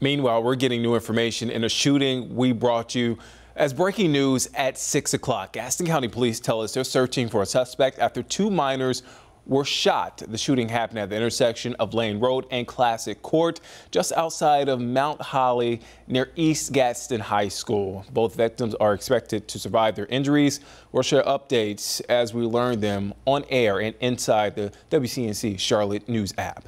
Meanwhile, we're getting new information in a shooting we brought you as breaking news at 6 o'clock. Gaston County Police tell us they're searching for a suspect after two minors were shot. The shooting happened at the intersection of Lane Road and Classic Court, just outside of Mount Holly near East Gaston High School. Both victims are expected to survive their injuries. We'll share updates as we learn them on air and inside the WCNC Charlotte News app.